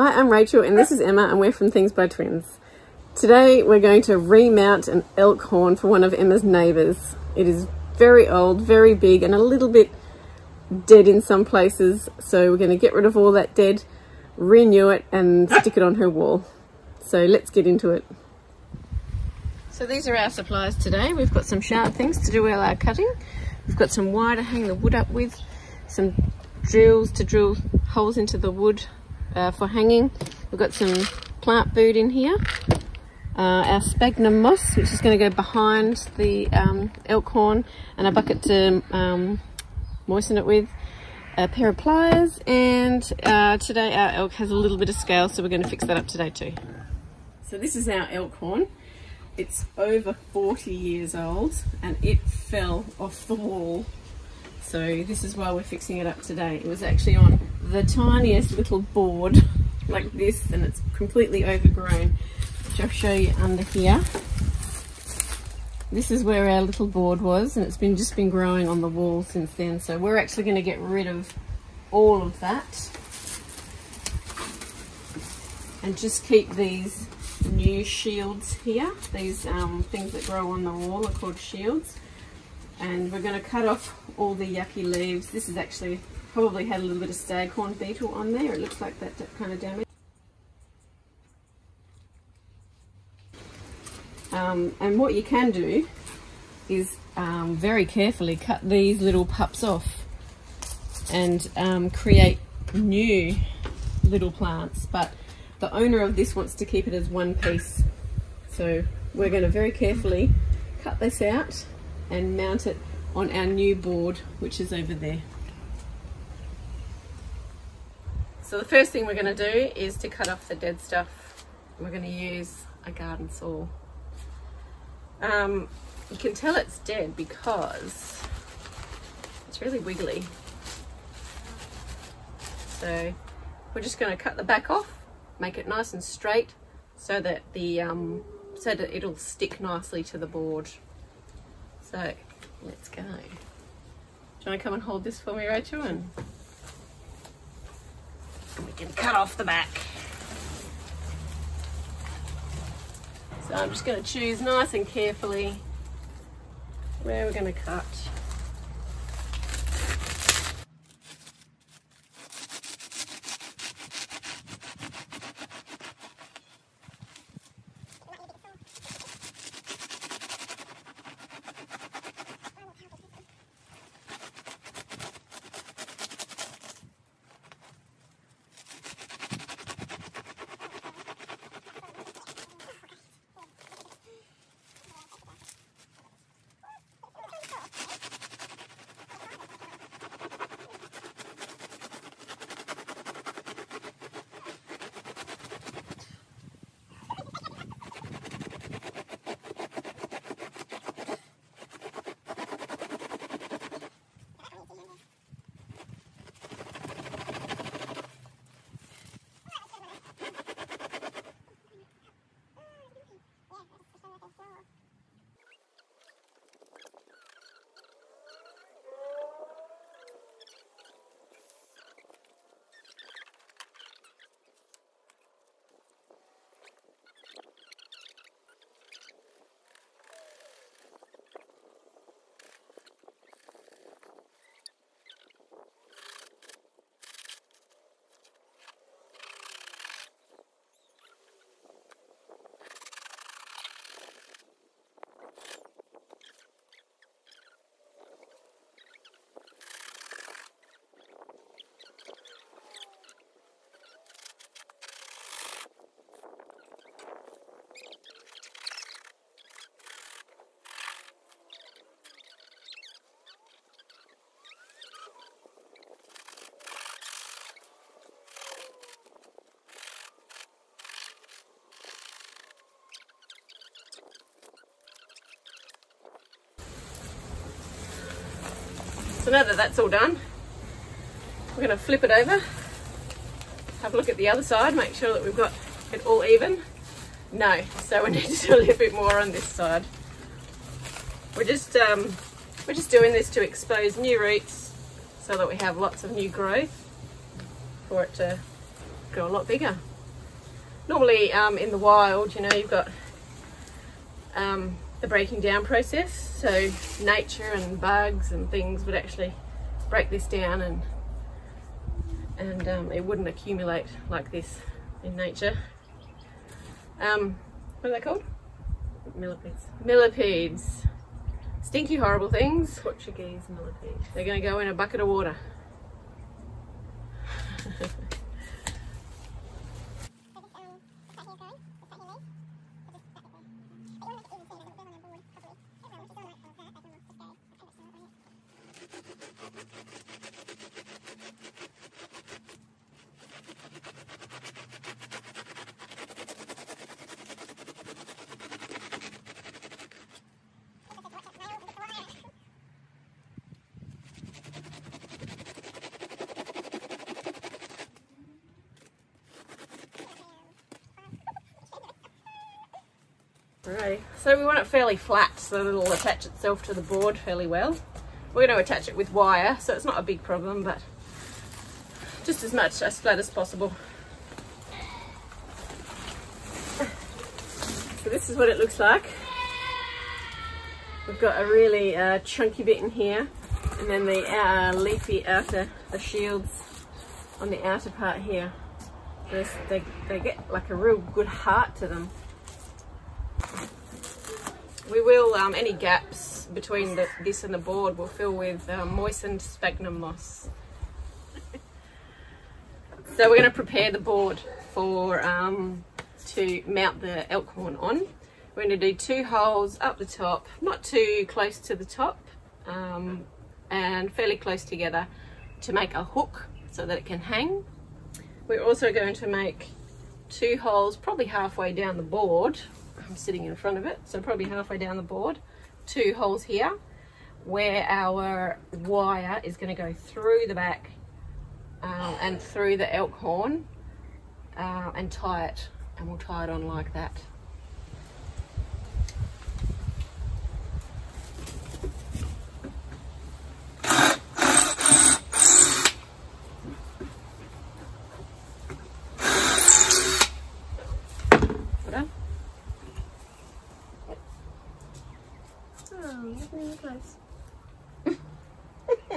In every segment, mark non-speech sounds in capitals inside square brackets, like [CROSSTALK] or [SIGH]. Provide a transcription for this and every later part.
Hi, I'm Rachel and this is Emma and we're from Things by Twins. Today we're going to remount an elk horn for one of Emma's neighbours. It is very old, very big and a little bit dead in some places so we're going to get rid of all that dead, renew it and stick it on her wall. So let's get into it. So these are our supplies today. We've got some sharp things to do all our cutting. We've got some wire to hang the wood up with, some drills to drill holes into the wood uh, for hanging. We've got some plant food in here. Uh, our sphagnum moss, which is going to go behind the um, elk horn, and a bucket to um, moisten it with. A pair of pliers, and uh, today our elk has a little bit of scale, so we're going to fix that up today too. So this is our elk horn. It's over 40 years old, and it fell off the wall so this is why we're fixing it up today. It was actually on the tiniest little board [LAUGHS] like this and it's completely overgrown, which I'll show you under here. This is where our little board was and it's been just been growing on the wall since then. So we're actually going to get rid of all of that and just keep these new shields here. These um, things that grow on the wall are called shields and we're going to cut off all the yucky leaves. This is actually probably had a little bit of staghorn beetle on there. It looks like that kind of damage. Um, and what you can do is um, very carefully cut these little pups off and um, create new little plants. But the owner of this wants to keep it as one piece. So we're going to very carefully cut this out and mount it on our new board which is over there. So the first thing we're going to do is to cut off the dead stuff. We're going to use a garden saw. Um, you can tell it's dead because it's really wiggly. So we're just going to cut the back off, make it nice and straight so that the um, so that it'll stick nicely to the board. So let's go. Do you want to come and hold this for me, Rachel? And we can cut off the back. So I'm just going to choose nice and carefully where we're going to cut. So now that that's all done, we're going to flip it over, have a look at the other side, make sure that we've got it all even. No, so we need to do a little bit more on this side. We're just um, we're just doing this to expose new roots so that we have lots of new growth for it to grow a lot bigger. Normally um, in the wild, you know, you've got um, the breaking down process. So nature and bugs and things would actually break this down and and um, it wouldn't accumulate like this in nature. Um, what are they called? Millipedes. Millipedes. Stinky, horrible things. Portuguese millipede. They're going to go in a bucket of water. Alrighty, so we want it fairly flat so that it'll attach itself to the board fairly well. We're going to attach it with wire, so it's not a big problem, but just as much as flat as possible. So this is what it looks like. We've got a really uh, chunky bit in here, and then the uh, leafy outer, the shields on the outer part here. They, they get like a real good heart to them. We will, um, any gaps between the, this and the board, we'll fill with um, moistened sphagnum moss. [LAUGHS] so we're going to prepare the board for um, to mount the elk horn on. We're going to do two holes up the top, not too close to the top, um, and fairly close together to make a hook so that it can hang. We're also going to make two holes probably halfway down the board I'm sitting in front of it, so probably halfway down the board. Two holes here where our wire is going to go through the back um, and through the elk horn uh, and tie it and we'll tie it on like that.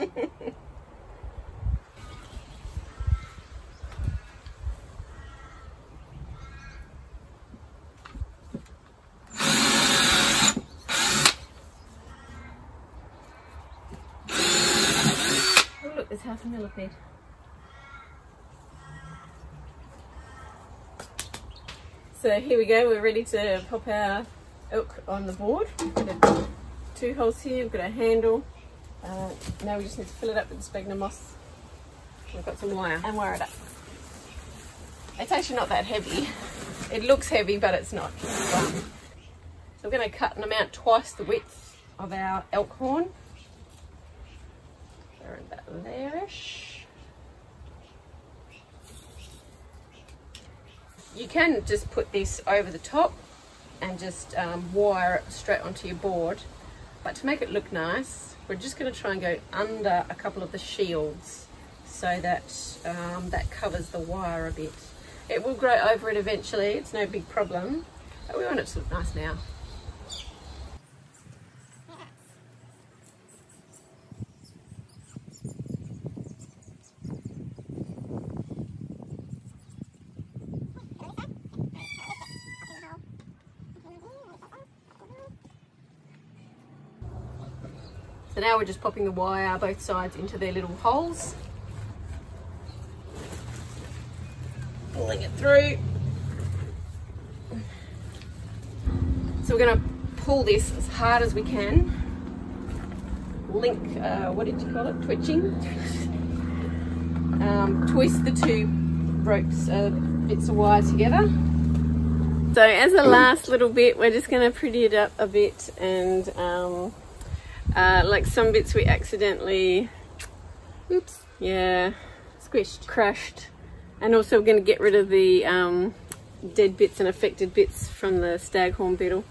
Oh, is half a millipede. So here we go, we're ready to pop our elk on the board. Two holes here, we've got a handle. Uh, now we just need to fill it up with the sphagnum moss. We've got some wire and wire it up. It's actually not that heavy. It looks heavy, but it's not. So we're going to cut an amount twice the width of our elk horn about there-ish. You can just put this over the top and just um, wire it straight onto your board. But to make it look nice, we're just going to try and go under a couple of the shields so that um, that covers the wire a bit. It will grow over it eventually, it's no big problem, but we want it to look nice now. Now we're just popping the wire both sides into their little holes. Pulling it through. So we're going to pull this as hard as we can. Link, uh, what did you call it? Twitching. um, twist the two ropes, uh, bits of wire together. So as a last little bit, we're just going to pretty it up a bit and um, uh, like some bits we accidentally, oops, yeah, squished, crushed. And also we're going to get rid of the um, dead bits and affected bits from the staghorn beetle.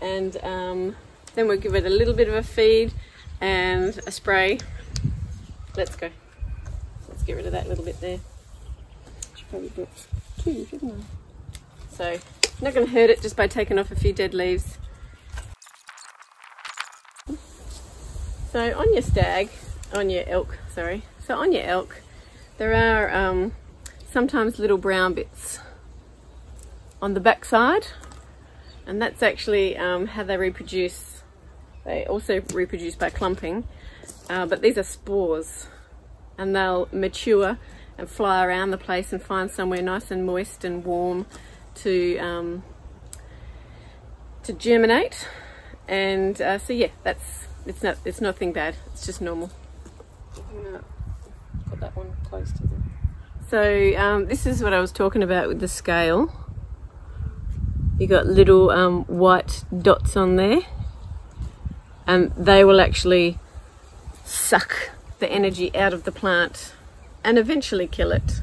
And um, then we'll give it a little bit of a feed and a spray. Let's go. Let's get rid of that little bit there. Should probably put two, shouldn't I? So not going to hurt it just by taking off a few dead leaves. So on your stag, on your elk, sorry. So on your elk, there are um, sometimes little brown bits on the backside, and that's actually um, how they reproduce. They also reproduce by clumping, uh, but these are spores and they'll mature and fly around the place and find somewhere nice and moist and warm to um, to germinate. And uh, so yeah, that's it's not it's nothing bad. It's just normal. Put that one close to them. So um, this is what I was talking about with the scale. You got little um, white dots on there, and they will actually suck the energy out of the plant and eventually kill it.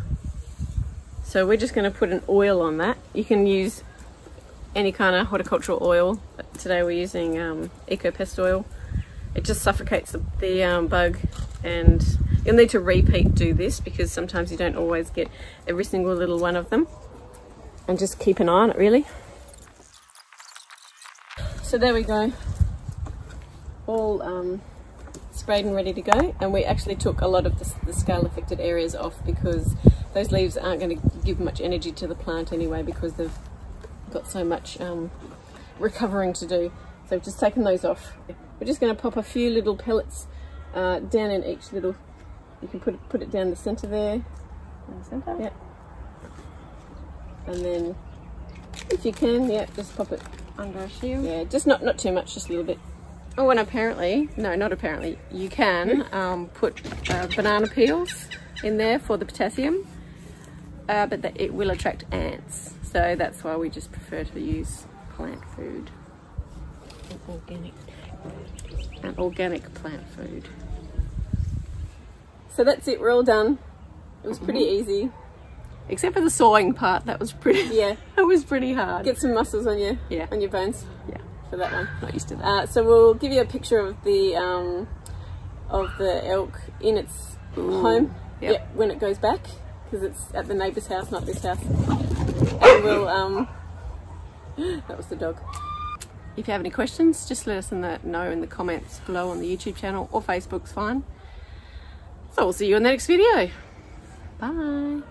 So we're just going to put an oil on that. You can use any kind of horticultural oil. But today we're using um, Eco-Pest oil. It just suffocates the, the um, bug and you'll need to repeat do this because sometimes you don't always get every single little one of them. And just keep an eye on it really. So there we go. All um, sprayed and ready to go and we actually took a lot of the, the scale affected areas off because those leaves aren't going to give much energy to the plant anyway because they've got so much um, recovering to do so I've just taken those off we're just going to pop a few little pellets uh, down in each little you can put it, put it down the center there In the centre? yeah and then if you can yeah just pop it Under a shield? yeah just not not too much just a little bit Oh, and apparently, no, not apparently, you can um, put uh, banana peels in there for the potassium, uh, but that it will attract ants. So that's why we just prefer to use plant food. Organic. And organic plant food. So that's it, we're all done. It was pretty easy. Except for the sawing part, that was pretty, Yeah, [LAUGHS] that was pretty hard. get some muscles on your, Yeah. on your bones yeah, for that one. not used to that. Uh, so we'll give you a picture of the um, of the elk in its home. Yep. Yep, when it goes back because it's at the neighbour's house, not this house. And we'll um, [GASPS] that was the dog. If you have any questions, just let us know in the comments below on the YouTube channel or Facebook's fine. So we'll see you in the next video. Bye.